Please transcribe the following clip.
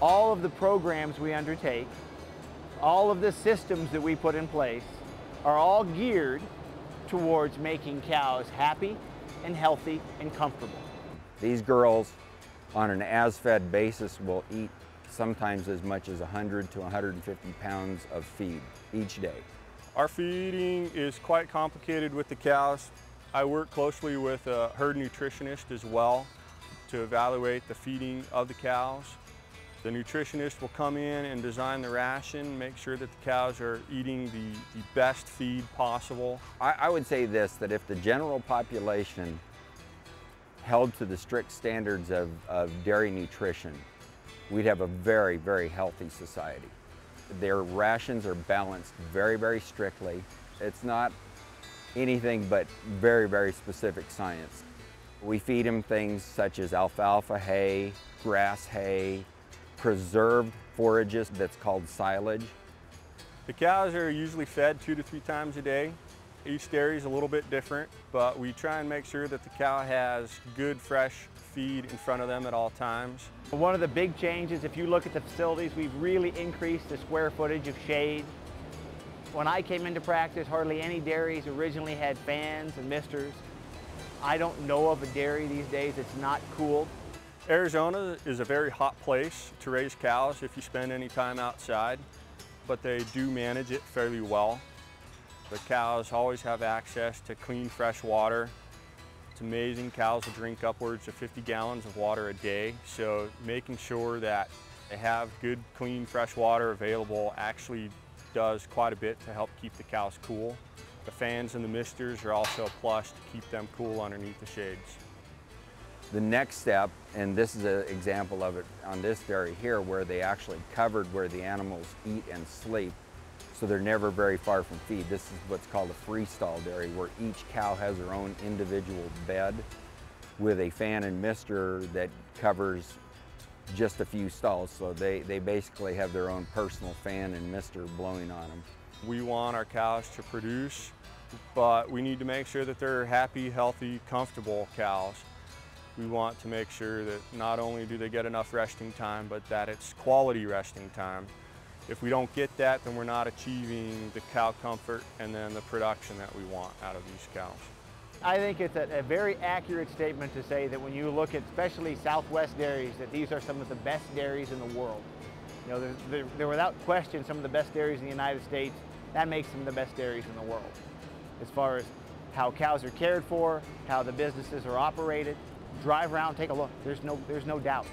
all of the programs we undertake, all of the systems that we put in place are all geared towards making cows happy and healthy and comfortable. These girls on an as-fed basis will eat sometimes as much as 100 to 150 pounds of feed each day. Our feeding is quite complicated with the cows. I work closely with a herd nutritionist as well to evaluate the feeding of the cows. The nutritionist will come in and design the ration, make sure that the cows are eating the, the best feed possible. I, I would say this, that if the general population held to the strict standards of, of dairy nutrition, we'd have a very, very healthy society. Their rations are balanced very, very strictly. It's not anything but very, very specific science. We feed them things such as alfalfa hay, grass hay, preserved forages that's called silage. The cows are usually fed two to three times a day. Each dairy is a little bit different, but we try and make sure that the cow has good fresh feed in front of them at all times. One of the big changes, if you look at the facilities, we've really increased the square footage of shade. When I came into practice, hardly any dairies originally had fans and misters. I don't know of a dairy these days that's not cooled. Arizona is a very hot place to raise cows if you spend any time outside, but they do manage it fairly well. The cows always have access to clean, fresh water. It's amazing, cows will drink upwards of 50 gallons of water a day, so making sure that they have good, clean, fresh water available actually does quite a bit to help keep the cows cool. The fans and the misters are also a plus to keep them cool underneath the shades. The next step, and this is an example of it on this dairy here, where they actually covered where the animals eat and sleep, so they're never very far from feed. This is what's called a freestall dairy, where each cow has her own individual bed with a fan and mister that covers just a few stalls. So they, they basically have their own personal fan and mister blowing on them. We want our cows to produce but we need to make sure that they're happy, healthy, comfortable cows. We want to make sure that not only do they get enough resting time, but that it's quality resting time. If we don't get that, then we're not achieving the cow comfort and then the production that we want out of these cows. I think it's a, a, very accurate statement to say that when you look at especially Southwest dairies, that these are some of the best dairies in the world. You know, they're, they're, they're without question some of the best dairies in the United States. That makes them the best dairies in the world as far as how cows are cared for, how the businesses are operated. Drive around, take a look. There's no, there's no doubt.